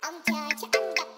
ông chờ I'm gặp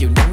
you know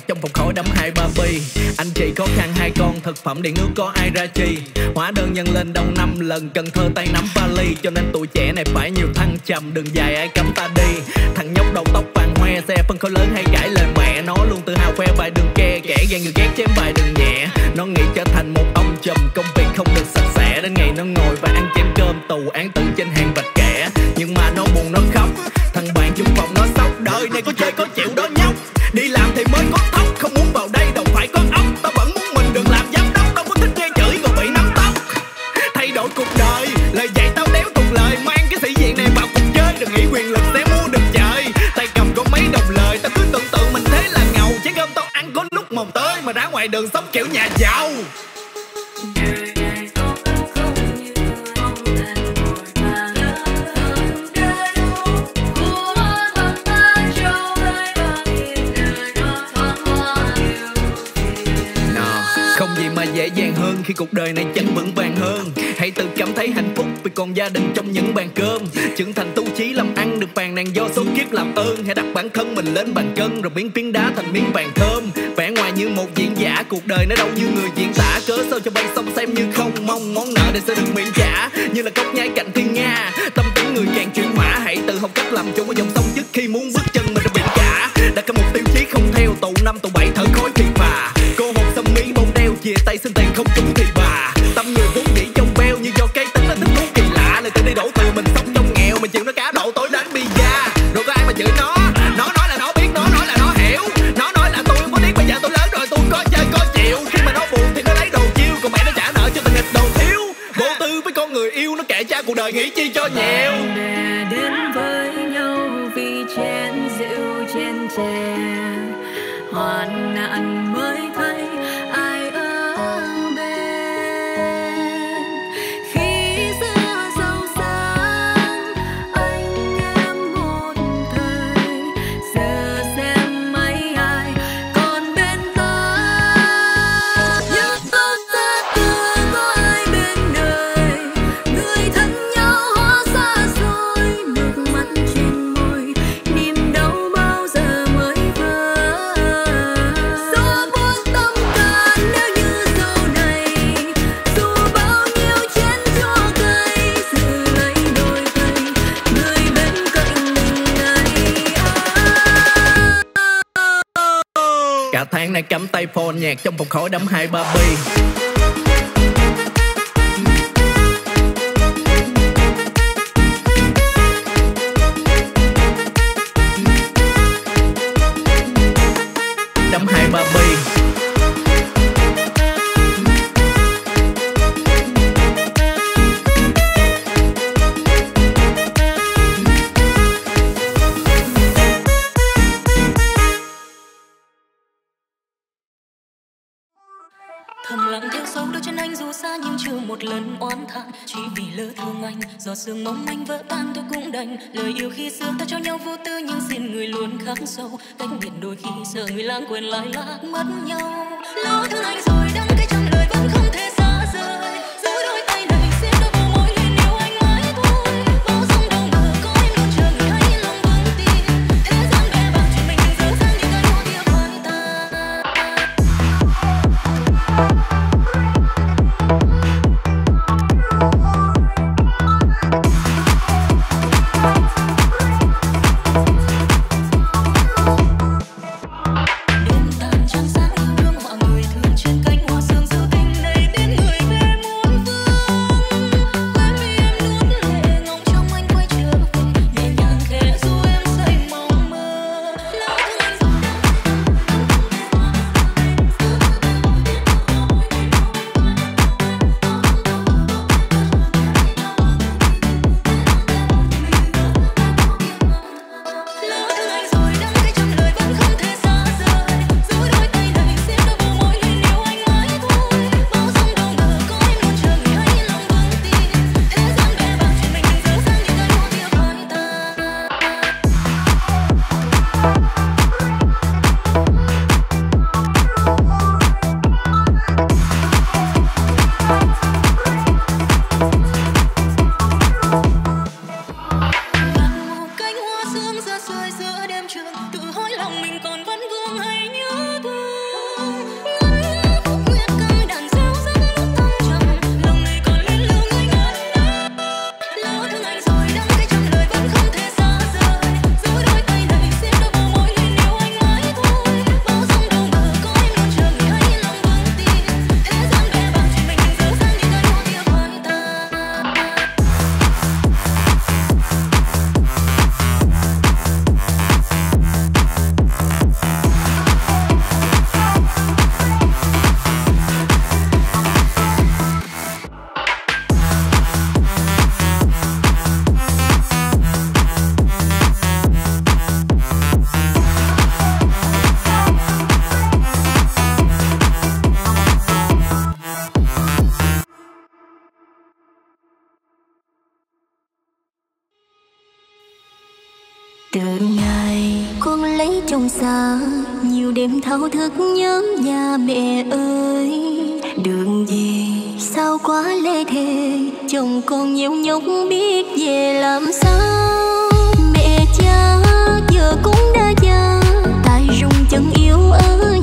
kẹt trong phòng khói đấm hai ba bi anh chị khó khăn hai con, thực phẩm điện nước có ai ra chi? Hóa đơn nhân lên đông năm lần, cần thơ tay nắm vali. Cho nên tụi trẻ này phải nhiều thăng trầm đường dài ai cấm ta đi. Thằng nhóc đầu tóc vàng hoe, xe phân khối lớn hay cãi lời mẹ. Nó luôn tự hào khoe bài đường ke, kẻ gian người ghét chém bài đường nhẹ. Nó nghĩ trở thành một ông trùm công việc không được sạch sẽ. Đến ngày nó ngồi và ăn chén cơm, tù án tử mồm tới mà ra ngoài đường sống kiểu nhà giàu. Khi cuộc đời này chẳng vững vàng hơn. Hãy tự cảm thấy hạnh phúc vì còn gia đình trong những bàn cơm. Trưởng thành tu chí làm ăn được phàn nàn do số kiếp làm ơn. Hãy đặt bản thân mình lên bàn cân rồi biến phiến đá thành miếng vàng thơm. Vẻ ngoài như một diễn giả, cuộc đời nó đâu như người diễn tả. Cớ sao cho bay xong xem như không mong món nợ để sẽ được miễn trả. Như là cốc nhái cạnh thiên nga, tâm tính người càng chuyển hỏa hãy tự học cách làm chủ ở dòng sông trước khi muốn bước chân mình ra biển cả đặt cái mục tiêu chí không theo, tụ năm, tụ bảy, thở khói thì cuộc đời nghĩ chi cho nhiều. Phone nhạc trong phòng khói đấm hai ba bi. Giọt sương mong manh vỡ tan tôi cũng đành. Lời yêu khi xưa ta cho nhau vô tư nhưng xin người luôn khắc sâu. Cách biệt đôi khi sợ người lãng quên lại lạc mất nhau. Lỡ thương anh rồi đắng cái trong sông xa. Nhiều đêm thao thức nhớ nhà mẹ ơi. Đường về, sao quá lê thề? Chồng con nhiều nhóc biết về làm sao? Mẹ cha giờ cũng đã già tay rung chân yếu ơi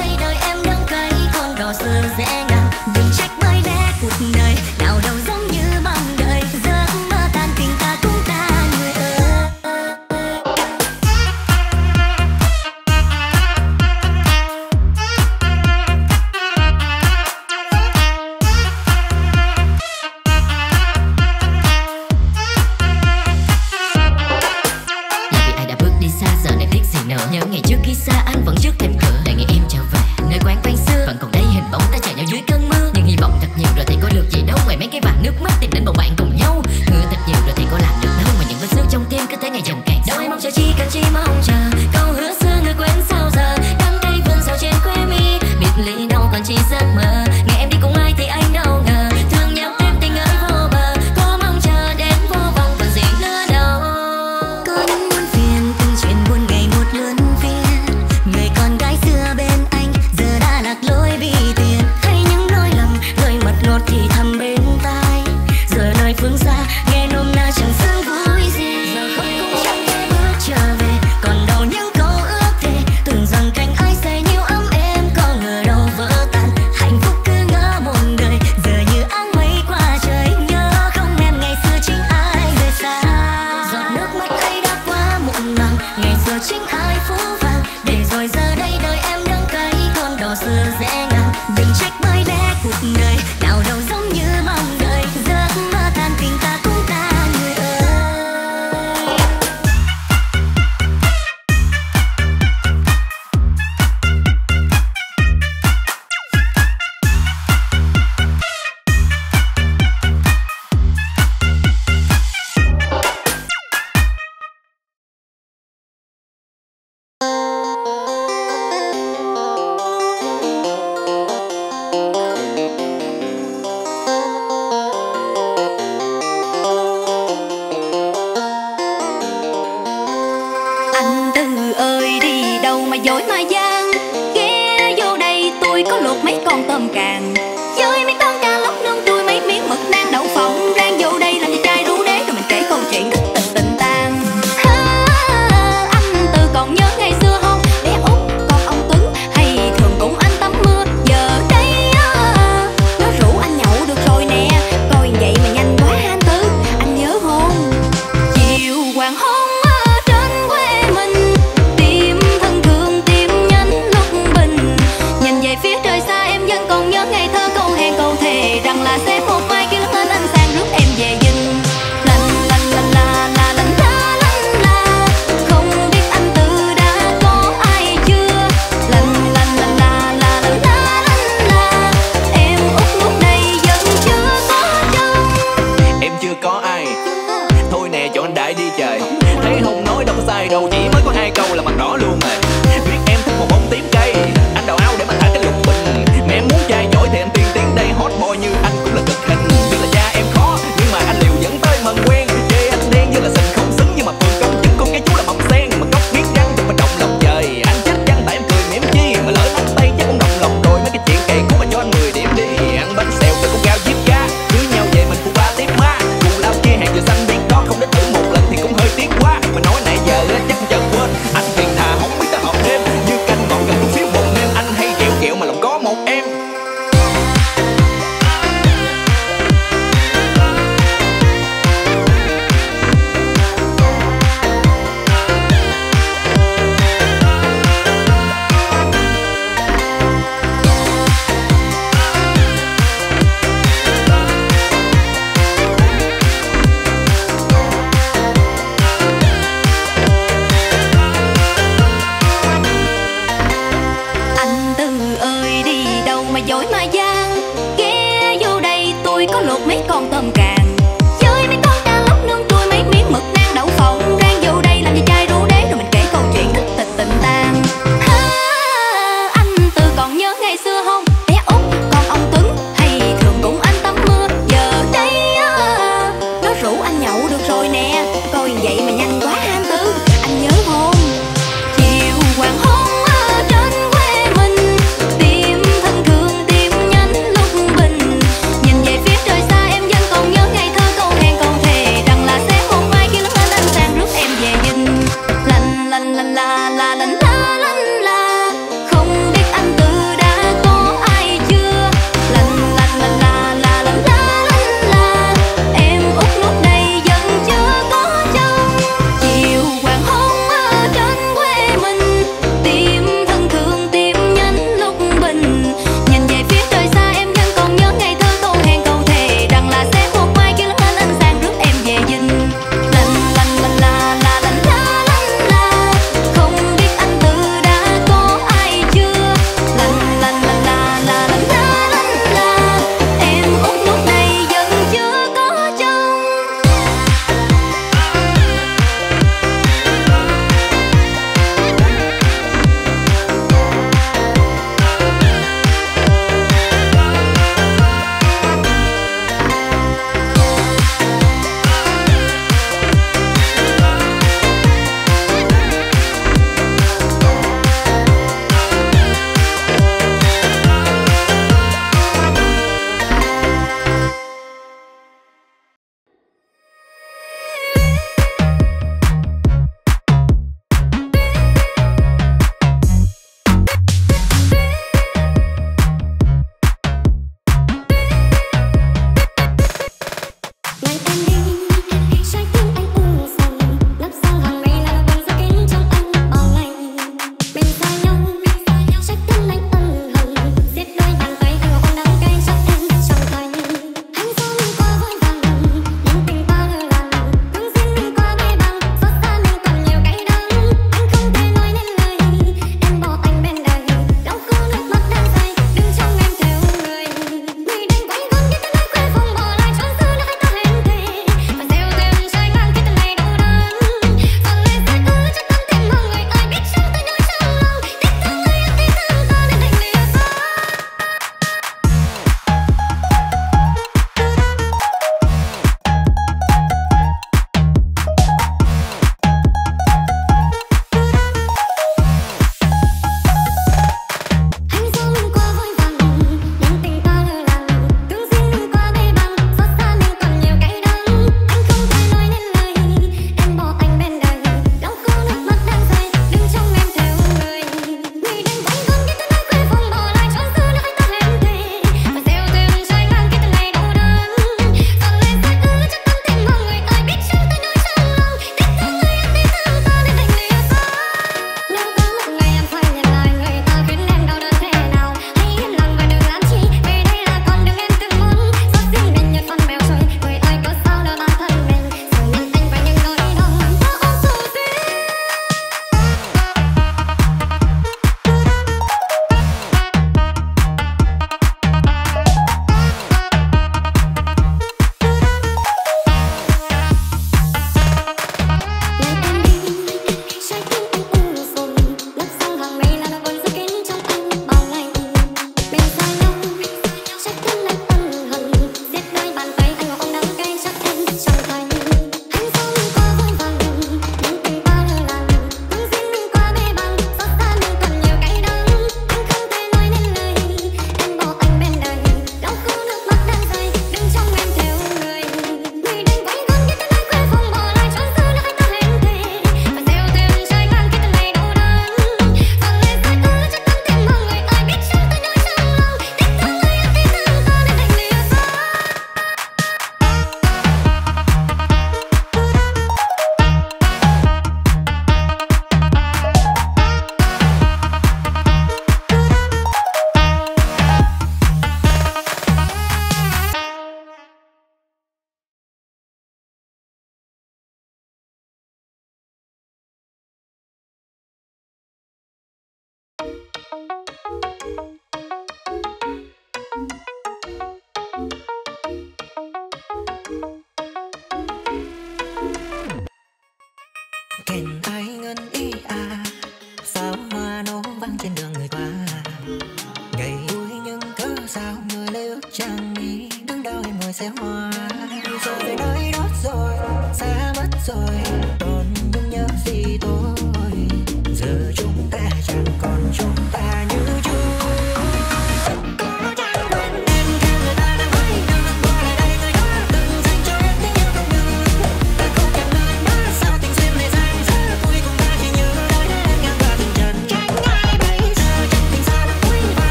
thấy đời em đang cay còn đỏ xưa rẽ